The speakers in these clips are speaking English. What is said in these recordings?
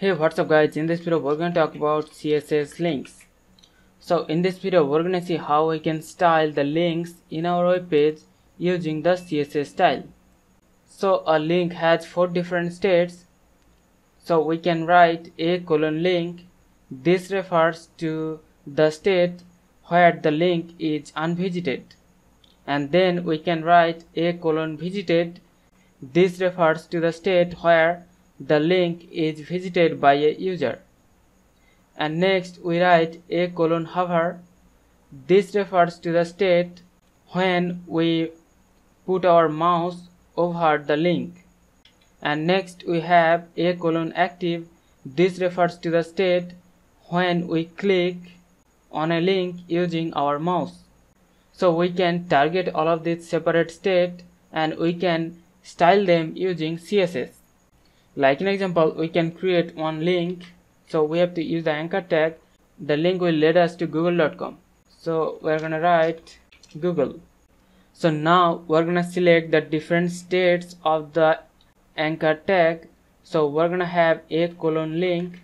Hey what's up guys? In this video we're going to talk about CSS links. So in this video we're going to see how we can style the links in our web page using the CSS style. So a link has four different states. So we can write a colon link. This refers to the state where the link is unvisited. And then we can write a colon visited. This refers to the state where the link is visited by a user. And next we write a colon hover. This refers to the state when we put our mouse over the link. And next we have a colon active. This refers to the state when we click on a link using our mouse. So we can target all of these separate state and we can style them using css like an example we can create one link. So we have to use the anchor tag. The link will lead us to google.com so we're gonna write google. So now we're gonna select the different states of the anchor tag. So we're gonna have a colon link.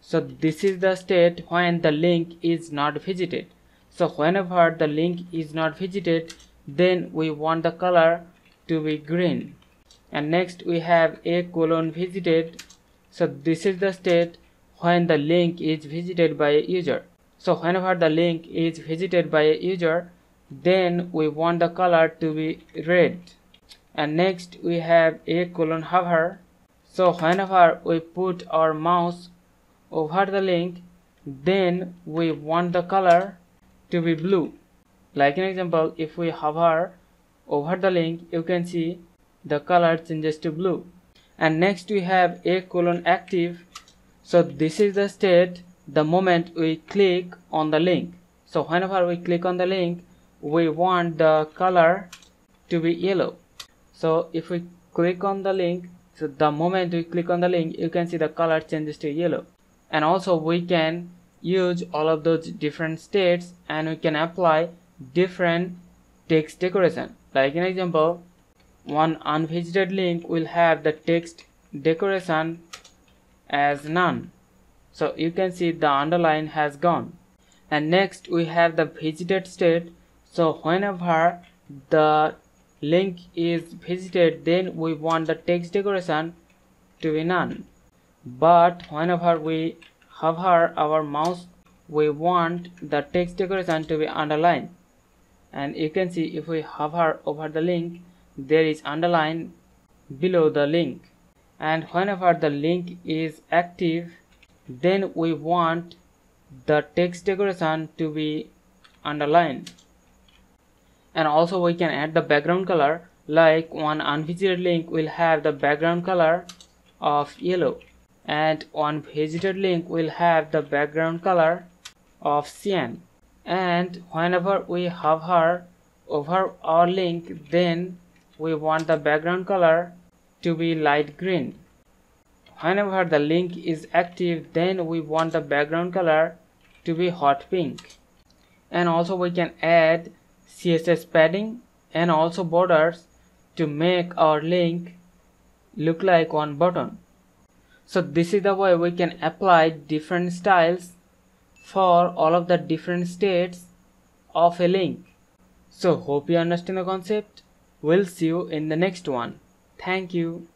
So this is the state when the link is not visited. So whenever the link is not visited then we want the color to be green and next we have a colon visited. So this is the state when the link is visited by a user. So whenever the link is visited by a user then we want the color to be red. And next we have a colon hover. So whenever we put our mouse over the link then we want the color to be blue. Like an example if we hover over the link you can see the color changes to blue. And next we have a colon active. So this is the state the moment we click on the link. So whenever we click on the link we want the color to be yellow. So if we click on the link so the moment we click on the link you can see the color changes to yellow. And also we can use all of those different states and we can apply different text decoration. Like an example one unvisited link will have the text decoration as none. So you can see the underline has gone. And next we have the visited state. So whenever the link is visited then we want the text decoration to be none. But whenever we hover our mouse we want the text decoration to be underlined. And you can see if we hover over the link there is underline below the link. And whenever the link is active then we want the text decoration to be underlined. And also we can add the background color like one unvisited link will have the background color of yellow and one visited link will have the background color of cyan. And whenever we hover over our link then we want the background color to be light green. Whenever the link is active then we want the background color to be hot pink. And also we can add css padding and also borders to make our link look like one button. So this is the way we can apply different styles for all of the different states of a link. So hope you understand the concept We'll see you in the next one. Thank you.